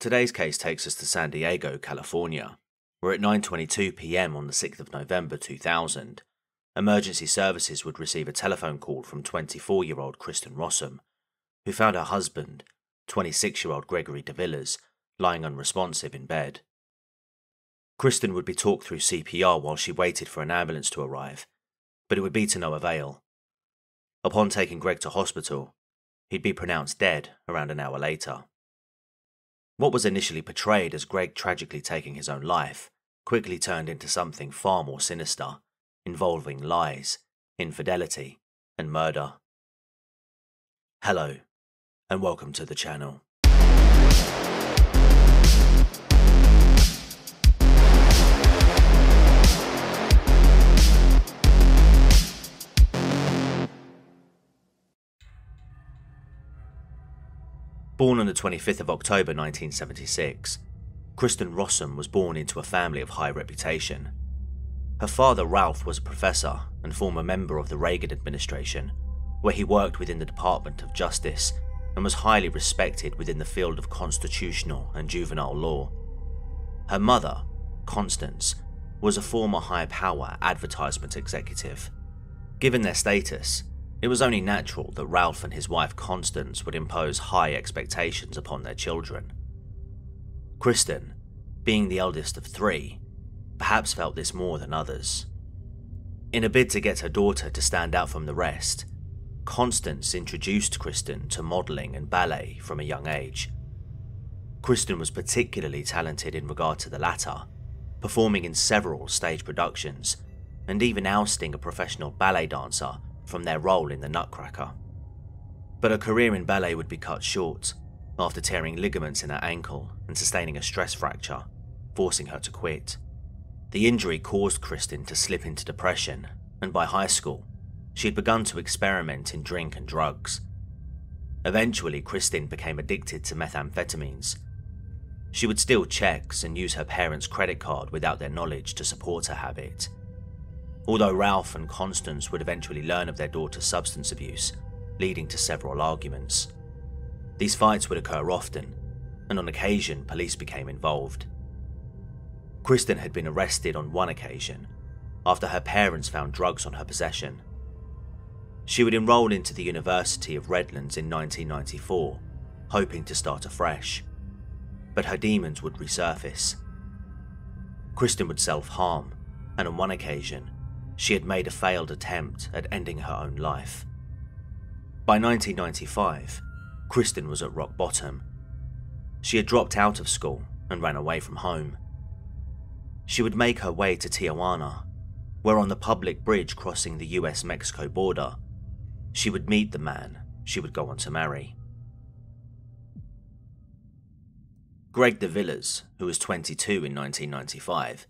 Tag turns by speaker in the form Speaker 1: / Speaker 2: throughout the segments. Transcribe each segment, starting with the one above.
Speaker 1: Today's case takes us to San Diego, California, where at 9:22 p.m. on the 6th of November 2000, emergency services would receive a telephone call from 24-year-old Kristin Rossum, who found her husband, 26-year-old Gregory de Villers, lying unresponsive in bed. Kristin would be talked through CPR while she waited for an ambulance to arrive, but it would be to no avail. Upon taking Greg to hospital, he'd be pronounced dead around an hour later. What was initially portrayed as Greg tragically taking his own life quickly turned into something far more sinister, involving lies, infidelity, and murder. Hello, and welcome to the channel. Born on the 25th of October 1976, Kristin Rossum was born into a family of high reputation. Her father, Ralph, was a professor and former member of the Reagan administration, where he worked within the Department of Justice and was highly respected within the field of constitutional and juvenile law. Her mother, Constance, was a former high power advertisement executive. Given their status, it was only natural that Ralph and his wife Constance would impose high expectations upon their children. Kristin, being the eldest of three, perhaps felt this more than others. In a bid to get her daughter to stand out from the rest, Constance introduced Kristin to modelling and ballet from a young age. Kristin was particularly talented in regard to the latter, performing in several stage productions and even ousting a professional ballet dancer from their role in the Nutcracker. But her career in ballet would be cut short after tearing ligaments in her ankle and sustaining a stress fracture, forcing her to quit. The injury caused Kristin to slip into depression, and by high school, she had begun to experiment in drink and drugs. Eventually, Kristin became addicted to methamphetamines. She would steal checks and use her parents' credit card without their knowledge to support her habit. Although Ralph and Constance would eventually learn of their daughter's substance abuse, leading to several arguments. These fights would occur often, and on occasion, police became involved. Kristin had been arrested on one occasion after her parents found drugs on her possession. She would enroll into the University of Redlands in 1994, hoping to start afresh, but her demons would resurface. Kristin would self harm, and on one occasion, she had made a failed attempt at ending her own life. By 1995, Kristin was at rock bottom. She had dropped out of school and ran away from home. She would make her way to Tijuana, where on the public bridge crossing the US Mexico border, she would meet the man she would go on to marry. Greg de Villers, who was 22 in 1995,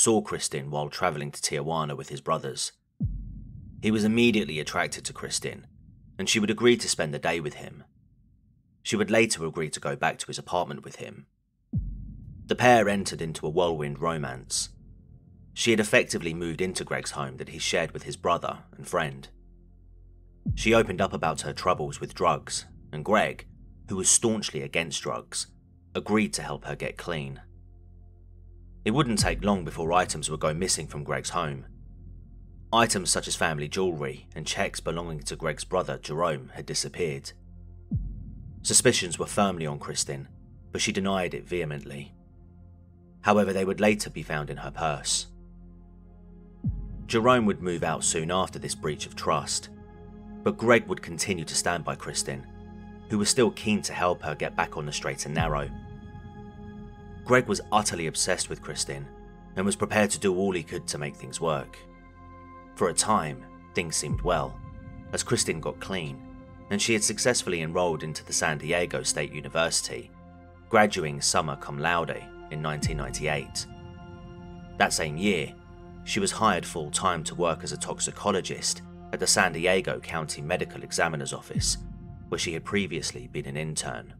Speaker 1: saw Kristin while travelling to Tijuana with his brothers. He was immediately attracted to Kristin, and she would agree to spend the day with him. She would later agree to go back to his apartment with him. The pair entered into a whirlwind romance. She had effectively moved into Greg's home that he shared with his brother and friend. She opened up about her troubles with drugs, and Greg, who was staunchly against drugs, agreed to help her get clean. It wouldn't take long before items would go missing from Greg's home. Items such as family jewellery and checks belonging to Greg's brother Jerome had disappeared. Suspicions were firmly on Kristin, but she denied it vehemently. However, they would later be found in her purse. Jerome would move out soon after this breach of trust, but Greg would continue to stand by Kristin, who was still keen to help her get back on the straight and narrow Greg was utterly obsessed with Kristin and was prepared to do all he could to make things work. For a time, things seemed well, as Kristin got clean, and she had successfully enrolled into the San Diego State University, graduating summa cum laude in 1998. That same year, she was hired full time to work as a toxicologist at the San Diego County Medical Examiner's Office, where she had previously been an intern.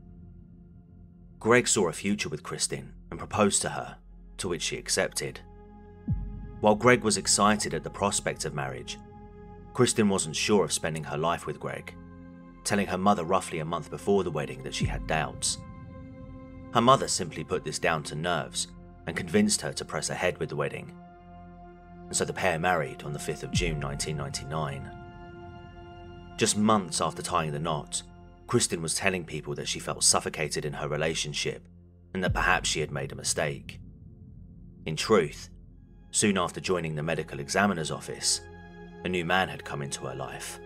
Speaker 1: Greg saw a future with Kristin and proposed to her, to which she accepted. While Greg was excited at the prospect of marriage, Kristin wasn't sure of spending her life with Greg, telling her mother roughly a month before the wedding that she had doubts. Her mother simply put this down to nerves and convinced her to press ahead with the wedding. And so the pair married on the 5th of June 1999. Just months after tying the knot, Kristin was telling people that she felt suffocated in her relationship and that perhaps she had made a mistake. In truth, soon after joining the medical examiner's office, a new man had come into her life.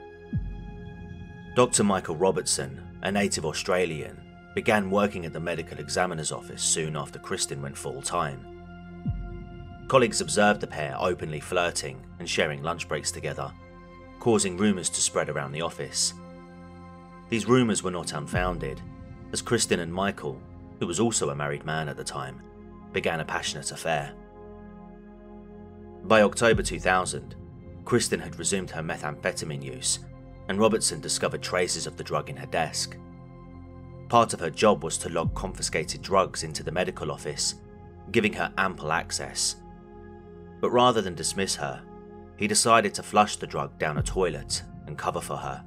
Speaker 1: Dr. Michael Robertson, a native Australian, began working at the medical examiner's office soon after Kristin went full time. Colleagues observed the pair openly flirting and sharing lunch breaks together, causing rumours to spread around the office. These rumours were not unfounded, as Kristin and Michael, who was also a married man at the time, began a passionate affair. By October 2000, Kristin had resumed her methamphetamine use, and Robertson discovered traces of the drug in her desk. Part of her job was to log confiscated drugs into the medical office, giving her ample access. But rather than dismiss her, he decided to flush the drug down a toilet and cover for her.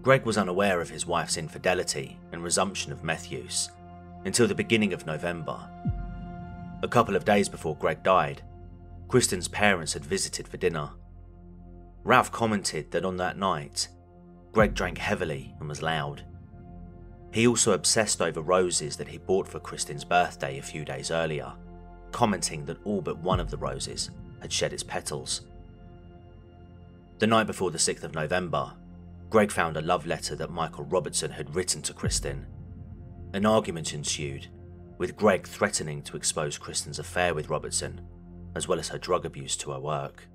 Speaker 1: Greg was unaware of his wife's infidelity and resumption of meth use until the beginning of November. A couple of days before Greg died, Kristin's parents had visited for dinner. Ralph commented that on that night, Greg drank heavily and was loud. He also obsessed over roses that he bought for Kristin's birthday a few days earlier, commenting that all but one of the roses had shed its petals. The night before the 6th of November, Greg found a love letter that Michael Robertson had written to Kristin. An argument ensued, with Greg threatening to expose Kristin's affair with Robertson, as well as her drug abuse to her work.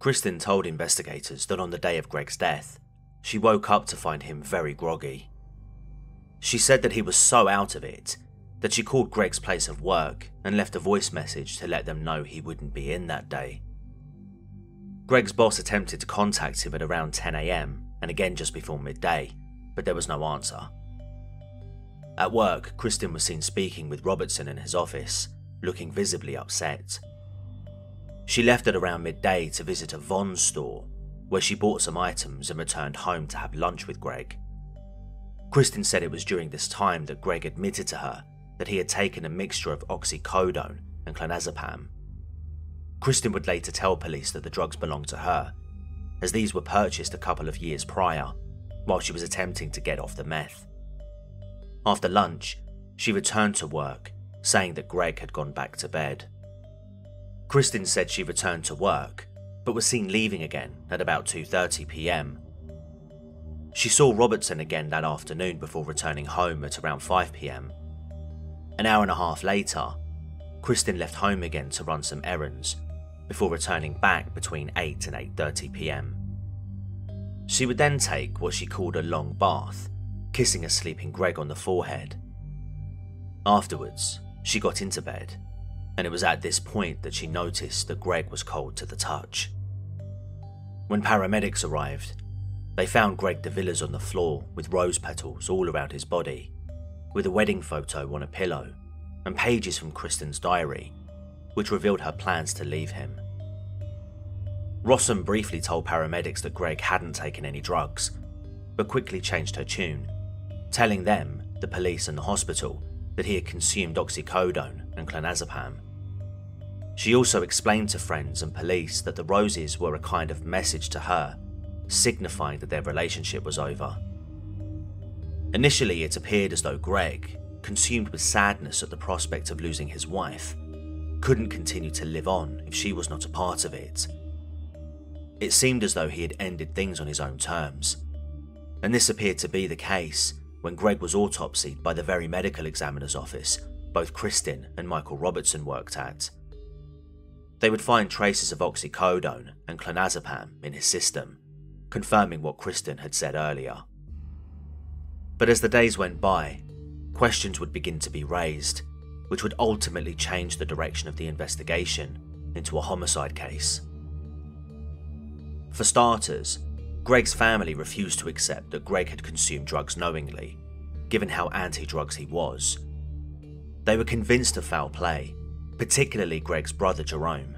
Speaker 1: Kristin told investigators that on the day of Greg's death, she woke up to find him very groggy. She said that he was so out of it that she called Greg's place of work and left a voice message to let them know he wouldn't be in that day. Greg's boss attempted to contact him at around 10am and again just before midday, but there was no answer. At work, Kristin was seen speaking with Robertson in his office, looking visibly upset. She left at around midday to visit a Vons store, where she bought some items and returned home to have lunch with Greg. Kristin said it was during this time that Greg admitted to her that he had taken a mixture of oxycodone and clonazepam. Kristin would later tell police that the drugs belonged to her, as these were purchased a couple of years prior while she was attempting to get off the meth. After lunch, she returned to work, saying that Greg had gone back to bed. Kristin said she returned to work, but was seen leaving again at about 2:30 p.m. She saw Robertson again that afternoon before returning home at around 5 pm. An hour and a half later, Kristin left home again to run some errands before returning back between 8 and 8:30 p.m. She would then take what she called a long bath, kissing a sleeping Greg on the forehead. Afterwards, she got into bed, and it was at this point that she noticed that Greg was cold to the touch. When paramedics arrived, they found Greg de Villers on the floor with rose petals all around his body, with a wedding photo on a pillow and pages from Kristin's diary, which revealed her plans to leave him. Rossum briefly told paramedics that Greg hadn't taken any drugs, but quickly changed her tune, telling them, the police and the hospital, that he had consumed oxycodone and clonazepam. She also explained to friends and police that the roses were a kind of message to her, signifying that their relationship was over. Initially, it appeared as though Greg, consumed with sadness at the prospect of losing his wife, couldn't continue to live on if she was not a part of it it seemed as though he had ended things on his own terms. And this appeared to be the case when Greg was autopsied by the very medical examiner's office both Kristin and Michael Robertson worked at. They would find traces of oxycodone and clonazepam in his system, confirming what Kristin had said earlier. But as the days went by, questions would begin to be raised, which would ultimately change the direction of the investigation into a homicide case. For starters, Greg's family refused to accept that Greg had consumed drugs knowingly, given how anti drugs he was. They were convinced of foul play, particularly Greg's brother Jerome.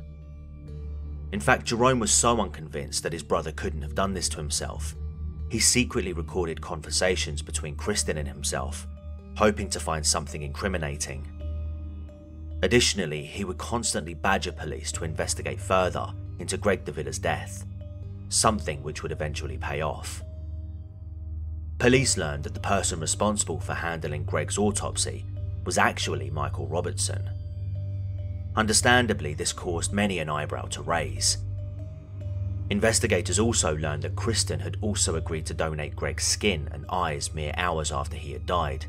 Speaker 1: In fact, Jerome was so unconvinced that his brother couldn't have done this to himself, he secretly recorded conversations between Kristin and himself, hoping to find something incriminating. Additionally, he would constantly badger police to investigate further into Greg de Villers' death, something which would eventually pay off. Police learned that the person responsible for handling Greg's autopsy was actually Michael Robertson. Understandably, this caused many an eyebrow to raise. Investigators also learned that Kristin had also agreed to donate Greg's skin and eyes mere hours after he had died.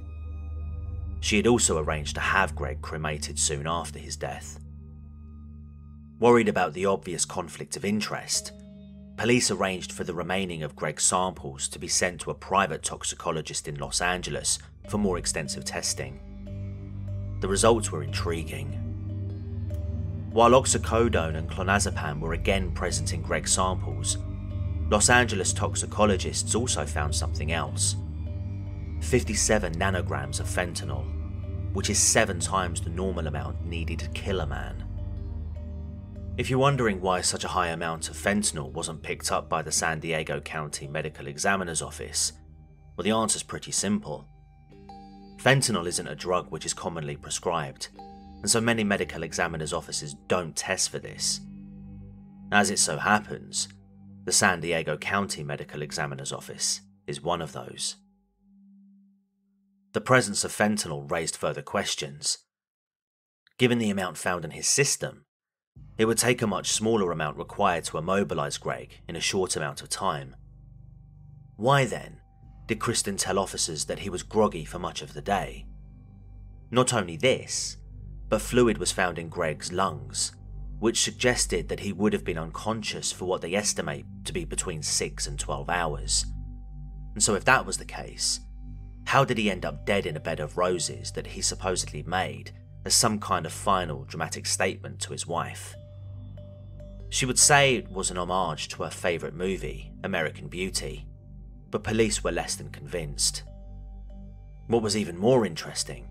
Speaker 1: She had also arranged to have Greg cremated soon after his death. Worried about the obvious conflict of interest, police arranged for the remaining of Greg's samples to be sent to a private toxicologist in Los Angeles for more extensive testing. The results were intriguing. While oxycodone and clonazepam were again present in Greg's samples, Los Angeles toxicologists also found something else 57 nanograms of fentanyl, which is seven times the normal amount needed to kill a man. If you're wondering why such a high amount of fentanyl wasn't picked up by the San Diego County Medical Examiner's Office, well, the answer's pretty simple. Fentanyl isn't a drug which is commonly prescribed, and so many medical examiners' offices don't test for this. As it so happens, the San Diego County Medical Examiner's Office is one of those. The presence of fentanyl raised further questions. Given the amount found in his system, it would take a much smaller amount required to immobilize Greg in a short amount of time. Why then did Kristin tell officers that he was groggy for much of the day? Not only this, but fluid was found in Greg's lungs, which suggested that he would have been unconscious for what they estimate to be between 6 and 12 hours. And so, if that was the case, how did he end up dead in a bed of roses that he supposedly made as some kind of final dramatic statement to his wife? She would say it was an homage to her favourite movie, American Beauty, but police were less than convinced. What was even more interesting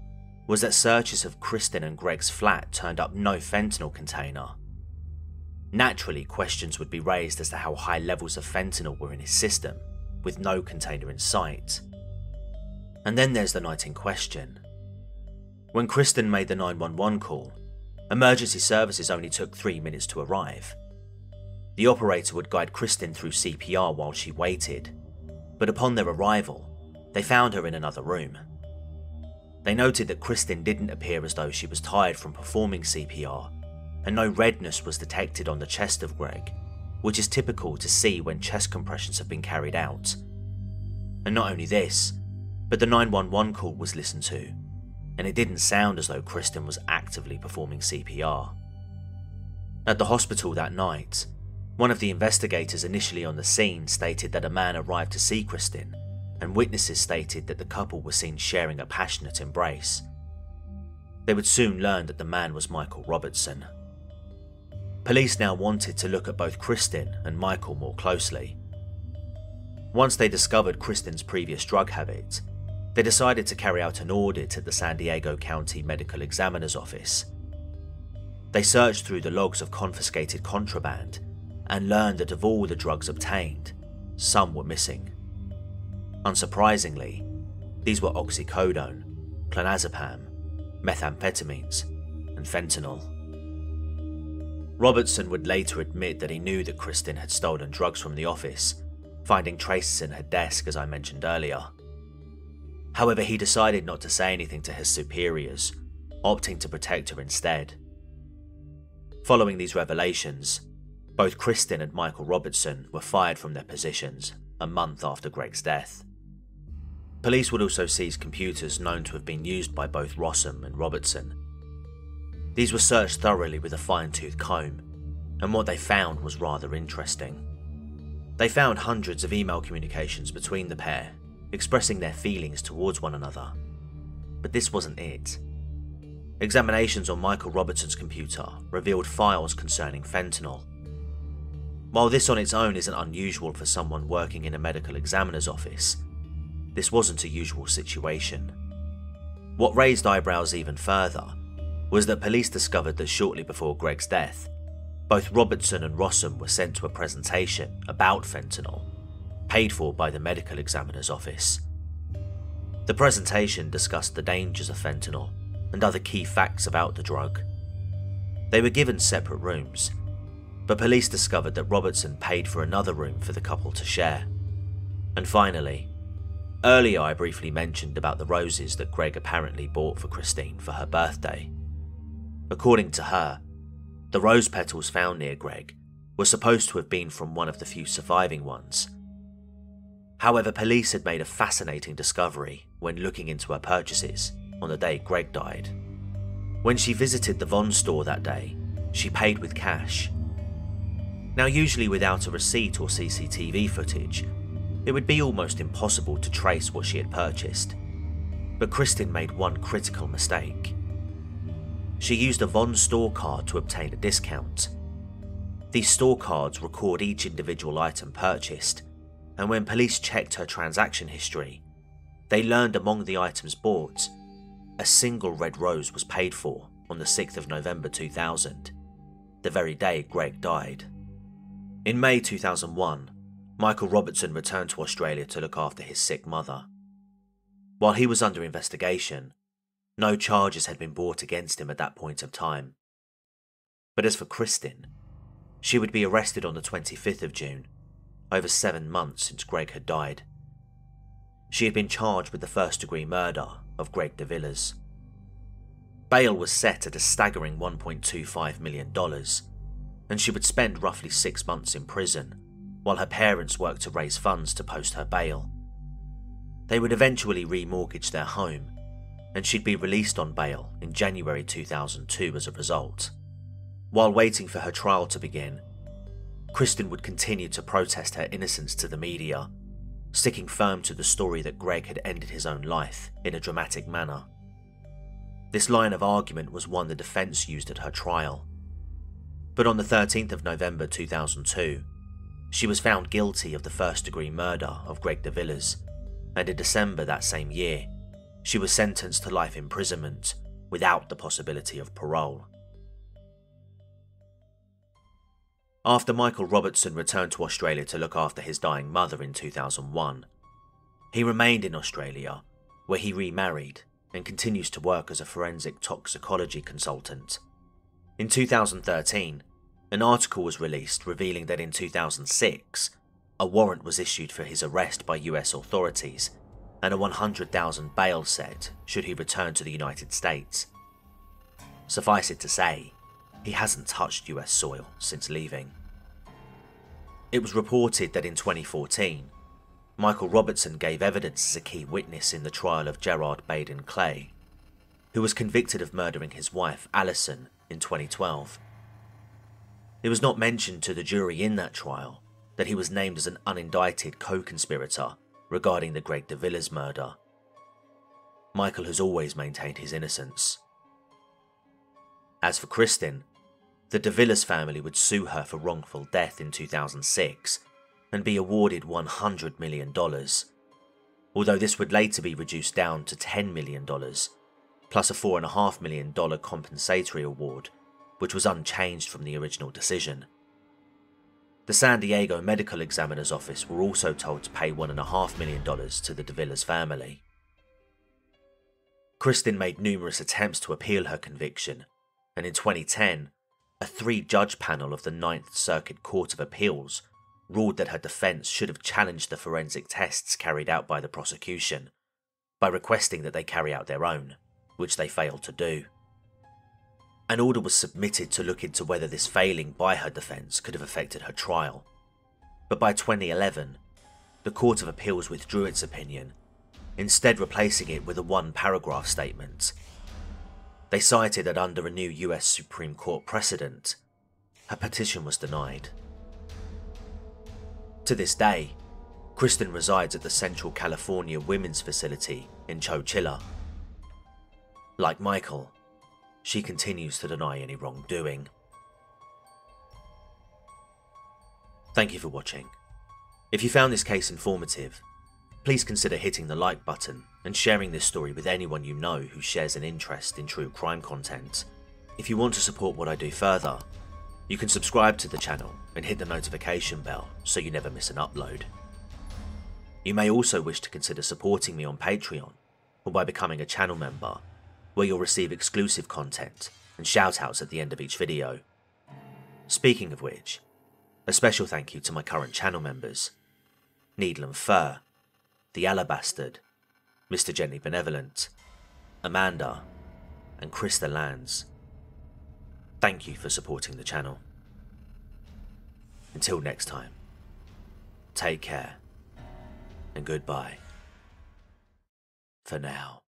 Speaker 1: was that searches of Kristin and Greg's flat turned up no fentanyl container. Naturally, questions would be raised as to how high levels of fentanyl were in his system, with no container in sight. And then there's the night in question. When Kristin made the 911 call, emergency services only took three minutes to arrive, the operator would guide Kristin through CPR while she waited, but upon their arrival, they found her in another room. They noted that Kristin didn't appear as though she was tired from performing CPR, and no redness was detected on the chest of Greg, which is typical to see when chest compressions have been carried out. And not only this, but the 911 call was listened to, and it didn't sound as though Kristin was actively performing CPR. At the hospital that night, one of the investigators initially on the scene stated that a man arrived to see Kristin, and witnesses stated that the couple were seen sharing a passionate embrace. They would soon learn that the man was Michael Robertson. Police now wanted to look at both Kristin and Michael more closely. Once they discovered Kristin's previous drug habit, they decided to carry out an audit at the San Diego County Medical Examiner's Office. They searched through the logs of confiscated contraband and learned that of all the drugs obtained, some were missing. Unsurprisingly, these were oxycodone, clonazepam, methamphetamines, and fentanyl. Robertson would later admit that he knew that Kristin had stolen drugs from the office, finding traces in her desk as I mentioned earlier. However, he decided not to say anything to his superiors, opting to protect her instead. Following these revelations, both Kristin and Michael Robertson were fired from their positions a month after Greg's death. Police would also seize computers known to have been used by both Rossum and Robertson. These were searched thoroughly with a fine-tooth comb, and what they found was rather interesting. They found hundreds of email communications between the pair, expressing their feelings towards one another. But this wasn't it. Examinations on Michael Robertson's computer revealed files concerning fentanyl, while this on its own isn't unusual for someone working in a medical examiner's office, this wasn't a usual situation. What raised eyebrows even further was that police discovered that shortly before Greg's death, both Robertson and Rossum were sent to a presentation about fentanyl, paid for by the medical examiner's office. The presentation discussed the dangers of fentanyl and other key facts about the drug. They were given separate rooms, but police discovered that Robertson paid for another room for the couple to share. And finally, earlier I briefly mentioned about the roses that Greg apparently bought for Kristin for her birthday. According to her, the rose petals found near Greg were supposed to have been from one of the few surviving ones. However, police had made a fascinating discovery when looking into her purchases on the day Greg died. When she visited the Vons store that day, she paid with cash. Now, usually without a receipt or CCTV footage, it would be almost impossible to trace what she had purchased. But Kristin made one critical mistake. She used a Vons store card to obtain a discount. These store cards record each individual item purchased, and when police checked her transaction history, they learned among the items bought, a single red rose was paid for on the 6th of November 2000, the very day Greg died. In May 2001, Michael Robertson returned to Australia to look after his sick mother. While he was under investigation, no charges had been brought against him at that point of time. But as for Kristin, she would be arrested on the 25th of June, over seven months since Greg had died. She had been charged with the first degree murder of Greg de Villers. Bail was set at a staggering $1.25 million, and she would spend roughly six months in prison while her parents worked to raise funds to post her bail. They would eventually remortgage their home, and she'd be released on bail in January 2002 as a result. While waiting for her trial to begin, Kristin would continue to protest her innocence to the media, sticking firm to the story that Greg had ended his own life in a dramatic manner. This line of argument was one the defence used at her trial. But on the 13th of November 2002, she was found guilty of the first degree murder of Greg de Villers, and in December that same year, she was sentenced to life imprisonment without the possibility of parole. after Michael Robertson returned to Australia to look after his dying mother in 2001. He remained in Australia, where he remarried and continues to work as a forensic toxicology consultant. In 2013, an article was released revealing that in 2006, a warrant was issued for his arrest by US authorities and a 100,000 bail set should he return to the United States. Suffice it to say, he hasn't touched US soil since leaving. It was reported that in 2014, Michael Robertson gave evidence as a key witness in the trial of Gerard Baden Clay, who was convicted of murdering his wife Alison in 2012. It was not mentioned to the jury in that trial that he was named as an unindicted co-conspirator regarding the Greg de Villers murder. Michael has always maintained his innocence. As for Kristin, the de Villers family would sue her for wrongful death in 2006 and be awarded $100 million, although this would later be reduced down to $10 million, plus a $4.5 million compensatory award, which was unchanged from the original decision. The San Diego Medical Examiner's Office were also told to pay $1.5 million to the de Villers family. Kristin made numerous attempts to appeal her conviction, and in 2010, a three judge panel of the Ninth Circuit Court of Appeals ruled that her defence should have challenged the forensic tests carried out by the prosecution by requesting that they carry out their own, which they failed to do. An order was submitted to look into whether this failing by her defence could have affected her trial, but by 2011, the Court of Appeals withdrew its opinion, instead replacing it with a one paragraph statement they cited that under a new US Supreme Court precedent, her petition was denied. To this day, Kristin resides at the Central California Women's Facility in Chowchilla. Like Michael, she continues to deny any wrongdoing. Thank you for watching. If you found this case informative, please consider hitting the like button and sharing this story with anyone you know who shares an interest in true crime content. If you want to support what I do further, you can subscribe to the channel and hit the notification bell so you never miss an upload. You may also wish to consider supporting me on Patreon or by becoming a channel member, where you'll receive exclusive content and shoutouts at the end of each video. Speaking of which, a special thank you to my current channel members Needlam Fur, The Alabastard, Mr. Gently Benevolent, Amanda, and Krista Lands. Thank you for supporting the channel. Until next time, take care and goodbye. For now.